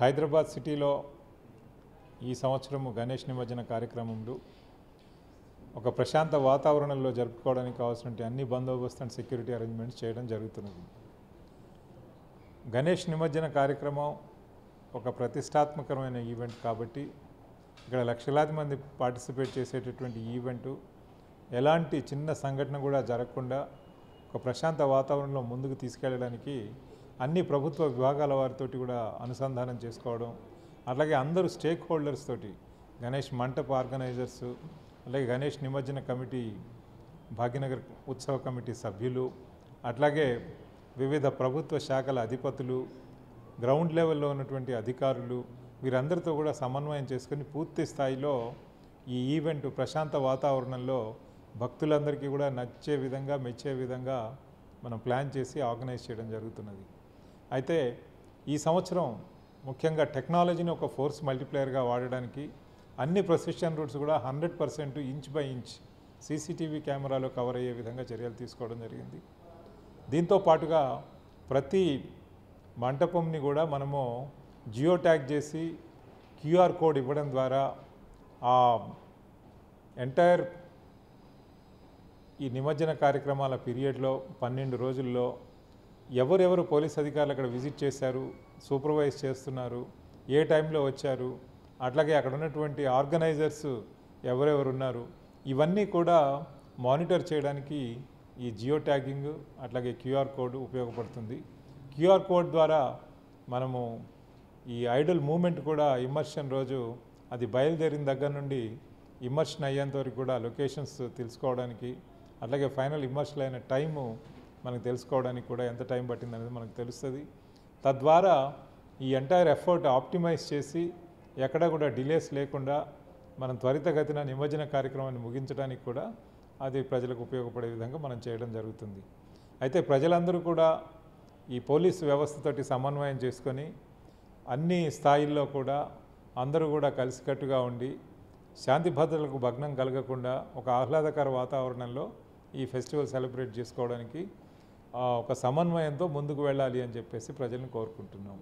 హైదరాబాద్ సిటీలో ఈ సంవత్సరము గణేష్ నిమజ్జన కార్యక్రమంలో ఒక ప్రశాంత వాతావరణంలో జరుపుకోవడానికి కావాల్సిన అన్ని బందోబస్తు అండ్ సెక్యూరిటీ అరేంజ్మెంట్స్ చేయడం జరుగుతున్నది. గణేష్ నిమజ్జన కార్యక్రమం ఒక ప్రతిష్టాత్మకమైన ఈవెంట్ కాబట్టి ఇక్కడ లక్షలాది మంది పార్టిసిపేట్ చేసేటటువంటి ఈవెంటు ఎలాంటి చిన్న సంఘటన కూడా జరగకుండా ఒక ప్రశాంత వాతావరణంలో ముందుకు తీసుకెళ్ళడానికి అన్ని ప్రభుత్వ విభాగాల వారితోటి కూడా అనుసంధానం చేసుకోవడం అలాగే అందరూ స్టేక్ హోల్డర్స్ తోటి గణేష్ మంటప ఆర్గనైజర్స్ అలాగే గణేష్ నిమజ్జన కమిటీ భాగ్యనగర్ ఉత్సవ కమిటీ సభ్యులు అట్లాగే వివిధ ప్రభుత్వ శాఖల అధిపతులు గ్రౌండ్ లెవెల్లో ఉన్నటువంటి అధికారులు వీరందరితో కూడా సమన్వయం చేసుకొని పూర్తి స్థాయిలో ఈ ఈవెంట్ ప్రశాంత వాతావరణంలో భక్తులందరికీ కూడా నచ్చే విధంగా మెచ్చే విధంగా మనం ప్లాన్ చేసి ఆర్గనైజ్ చేయడం జరుగుతున్నది. అయితే ఈ సంవత్సరం ముఖ్యంగా టెక్నాలజీని ఒక ఫోర్స్ మల్టిప్లేయర్గా వాడడానికి అన్ని ప్రొసెషన్ రూట్స్ కూడా hundred percent inch by inch CCTV కెమెరాలో కవర్ అయ్యే విధంగా చర్యలు తీసుకోవడం జరిగింది. దీంతో పాటుగా ప్రతి మంటపంని కూడా మనము జియో ట్యాగ్ చేసి క్యూఆర్ కోడ్ ఇవ్వడం ద్వారా ఆ ఎంటైర్ ఈ నిమజ్జన కార్యక్రమాల పీరియడ్లో పన్నెండు రోజుల్లో ఎవరెవరు పోలీస్ అధికారులు అక్కడ విజిట్ చేశారు సూపర్వైజ్ చేస్తున్నారు ఏ టైంలో వచ్చారు అట్లాగే అక్కడ ఉన్నటువంటి ఆర్గనైజర్స్ ఎవరెవరు ఉన్నారు ఇవన్నీ కూడా మానిటర్ చేయడానికి ఈ జియో ట్యాగింగ్ అట్లాగే క్యూఆర్ కోడ్ ఉపయోగపడుతుంది. క్యూఆర్ కోడ్ ద్వారా మనము ఈ ఐడల్ మూమెంట్ కూడా ఇమ్మర్షన్ రోజు అది బయలుదేరిన దగ్గర నుండి ఇమ్మర్షన్ అయ్యేంత వరకు కూడా లొకేషన్స్ తెలుసుకోవడానికి అట్లాగే ఫైనల్ ఇమ్మర్షన్ అయిన టైము మనకు తెలుసుకోవడానికి కూడా ఎంత టైం పట్టింది అనేది మనకు తెలుస్తుంది. తద్వారా ఈ ఎంటైర్ ఎఫర్ట్ ఆప్టిమైజ్ చేసి ఎక్కడ కూడా డిలేస్ లేకుండా మనం త్వరితగతిన నిమజ్జన కార్యక్రమాన్ని ముగించడానికి కూడా అది ప్రజలకు ఉపయోగపడే విధంగా మనం చేయడం జరుగుతుంది. అయితే ప్రజలందరూ కూడా ఈ పోలీసు వ్యవస్థతోటి సమన్వయం చేసుకొని అన్ని స్థాయిల్లో కూడా అందరూ కూడా కలిసికట్టుగా ఉండి శాంతి భద్రతలకు భగ్నం కలగకుండా ఒక ఆహ్లాదకర వాతావరణంలో ఈ ఫెస్టివల్ సెలబ్రేట్ చేసుకోవడానికి ఒక సమన్వయంతో ముందుకు వెళ్ళాలి అని చెప్పేసి ప్రజలను కోరుకుంటున్నాం